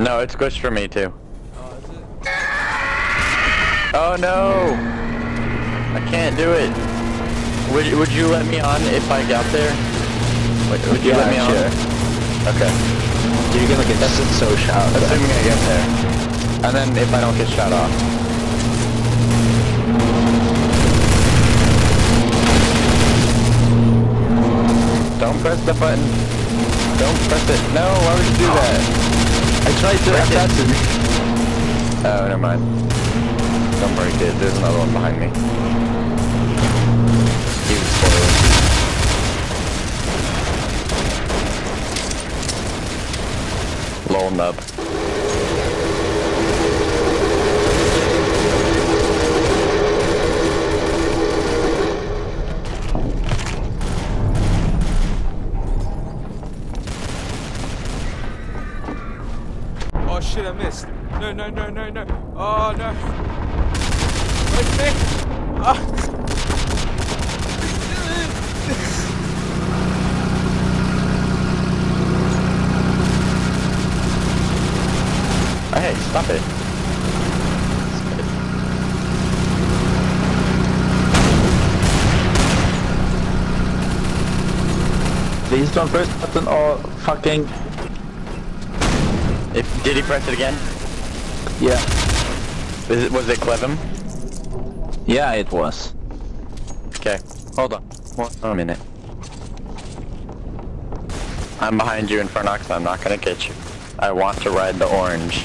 No, it's squished for me too. Oh, is it? Oh no! I can't do it. Would would you let me on if I got there? Would, would you Yeah, let me sure. on? Okay. You're gonna get so shot. Assuming I get there. And then if I don't get shot off. Don't press the button. Don't press it. No, why would you do that? I tried to Break it. assassin. Oh, never mind. Don't break it. There's another one behind me. He was spoiled. Lol nub. No, no, no, no. Oh no. Wait, me. Ah. Oh, hey, stop it. Please don't press button or fucking If, did he press it again? Yeah. Is it, was it Clevum? Yeah, it was. Okay, hold on. One minute. I'm behind you, in Infernox. I'm not gonna get you. I want to ride the orange.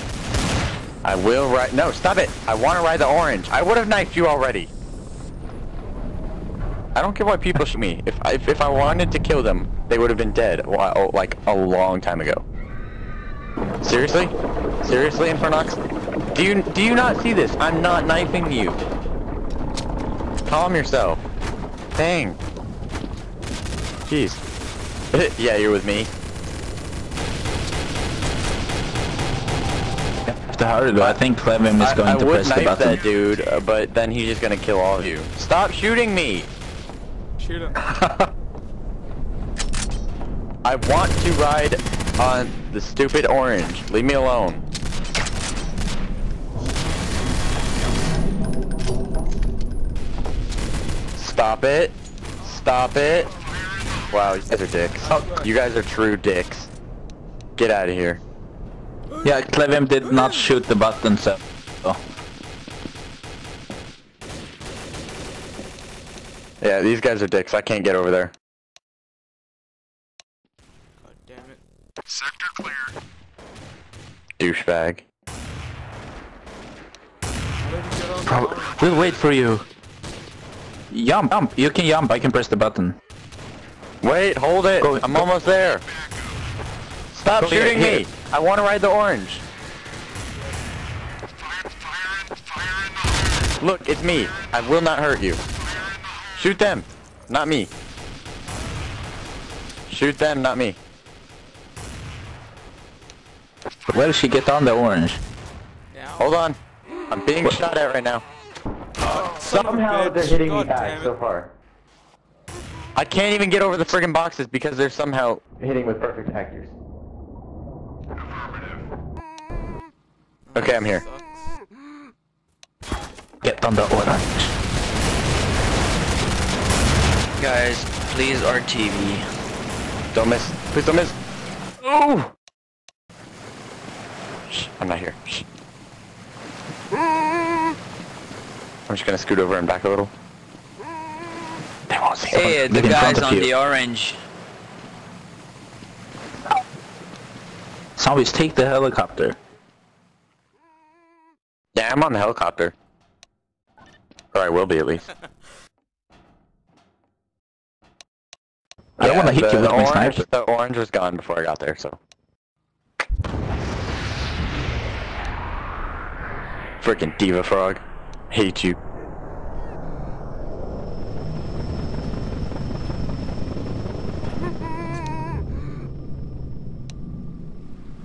I will ride- No, stop it! I want to ride the orange. I would have knifed you already. I don't care why people shoot me. If, if, if I wanted to kill them, they would have been dead, while- oh, like, a long time ago. Seriously? Seriously, Infernox? Do you, do you not see this? I'm not knifing you. Calm yourself. Dang. Jeez. yeah, you're with me. Have to hurry though. I think Clevim is I, going I to would press the knife button. that dude, uh, but then he's just gonna kill all of you. Stop shooting me! Shoot him. I want to ride on the stupid orange. Leave me alone. Stop it. Stop it. Wow, you guys are dicks. Oh, you guys are true dicks. Get out of here. Yeah, Clevim did not shoot the button, so. so. Yeah, these guys are dicks. I can't get over there. God damn it. Sector clear. Douchebag. How did he get on the Prob- orange? we'll wait for you. Jump, jump. You can jump. I can press the button. Wait, hold it. Go- I'm go- almost there. Stop Go shooting here. me. I want to ride the orange. Fire, fire, fire the. Look, it's me. I will not hurt you. Shoot them, not me. Shoot them, not me. Where did she get on the orange? Yeah. Hold on. I'm being shot at right now. Somehow they're hitting God damn it. far. I can't even get over the friggin' boxes because they're somehow hitting with perfect accuracy. Okay, I'm here. Sucks. Get on the orange. Guys, please RTV. Don't miss. Please don't miss. Oh! Shh, I'm not here. I'm just gonna scoot over and back a little. They won't see Hey, the Look in front guys of on you. the orange. Zombies, take the helicopter. Yeah, I'm on the helicopter. Or I will be at least. I don't want to hit the you with my orange, sniper. The orange was gone before I got there, so. Freaking diva frog. Hate you.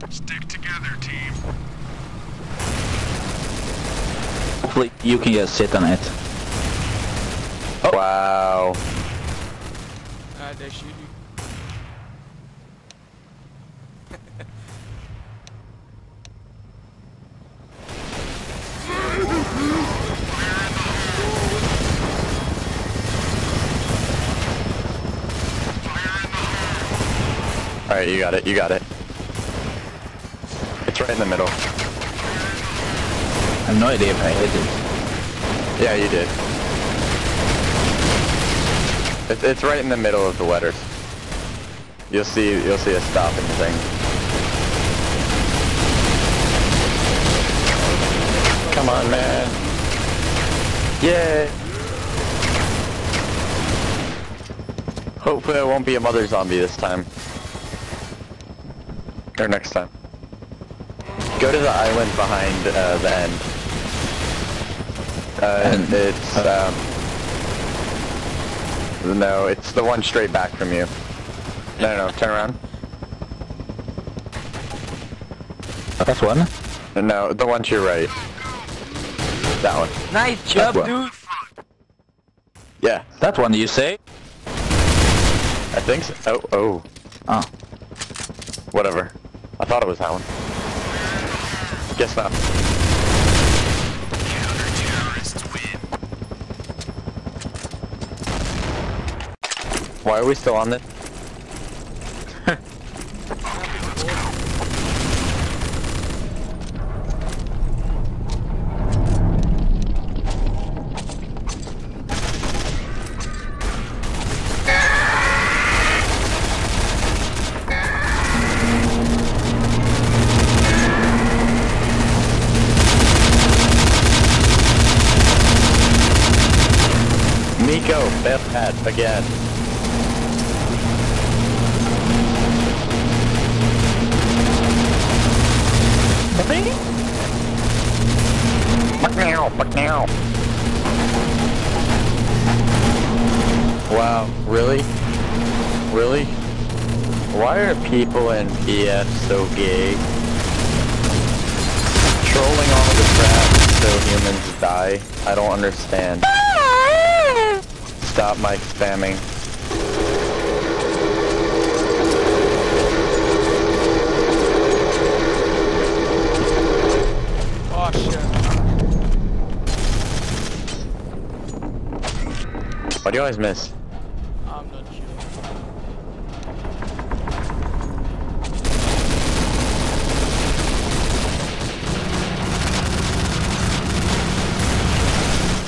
Stick together, team. Hopefully you can just sit on it. Wow. Ah, they shoot you. Got it, you got it. It's right in the middle. I have no idea if I hit it. Yeah, you did. It's, it's right in the middle of the letters. You'll see, you'll see a stopping thing. Come on, man. Yay! Hopefully it won't be a mother zombie this time. Or next time. Go to the island behind uh, the end. Uh, And- it's, um... No, it's the one straight back from you. No, no, no, turn around. That's one. No, the one to your right. That one. Nice job, what- dude. Yeah, That one you say? I think so. Oh, oh, Oh. whatever. I thought it was that one. Guess not. Why are we still on this? Hat again. Fuck now, fuck now. Wow, really? Really? Why are people in PF so gay? Trolling all the crap so humans die? I don't understand. Stop my spamming. Oh shit. Why do you always miss? I'm not sure.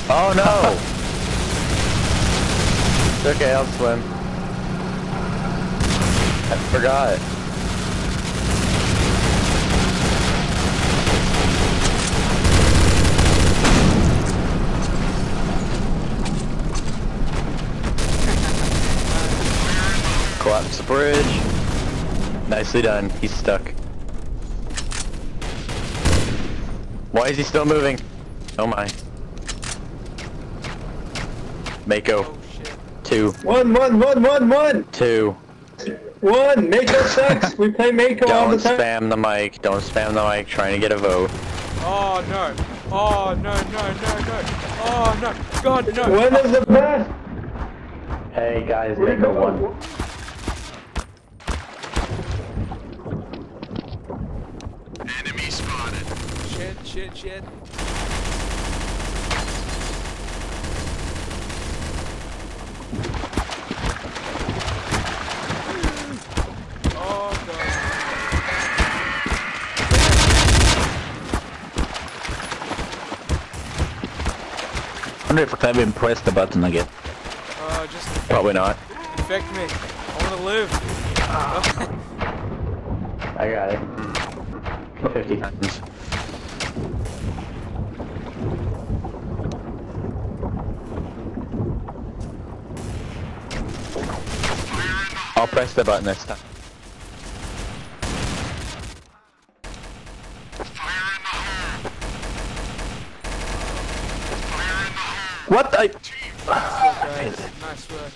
Oh no! okay, I'll swim. I forgot. Collapse the bridge. Nicely done. He's stuck. Why is he still moving? Oh my. Mako. Shit. Two. One, one, one, one, one, Two. one. Mako sucks. We play Mako all Don't the time. spam the mic. Don't spam the mic trying to get a vote. Oh no. Oh no no no no. Oh no. God no. One is the best. Hey guys, Mako Mako won. Enemy spotted. Shit shit shit. Oh god. Wonder if Clevin pressed the button again. Uh, just Probably not. infect me. I wanna live. I got it. 50 times. I'll press the button next time. What? I guys. Nice work.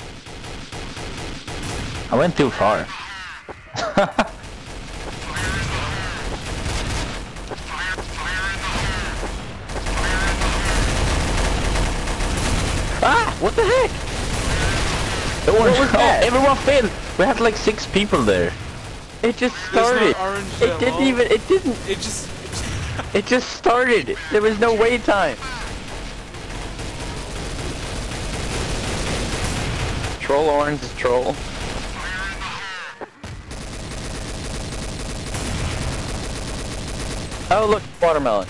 I went too far. Fire, fire in the hole. Fire in the hole. ah! What the heck? The orange. was oh, everyone failed. We had like six people there. It just There's no started. it didn't even. It didn't. It just. It just started. There was no wait time. Troll orange is troll. Oh look, watermelon.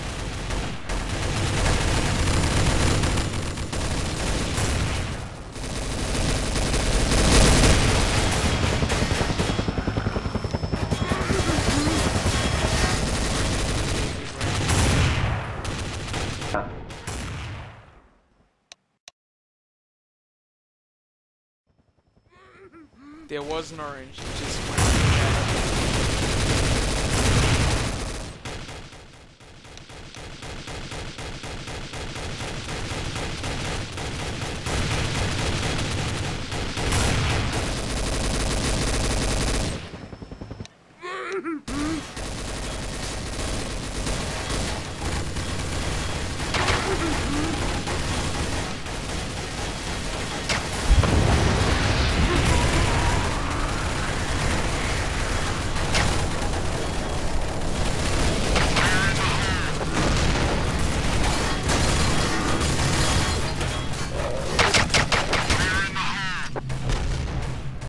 There was an orange. It just went.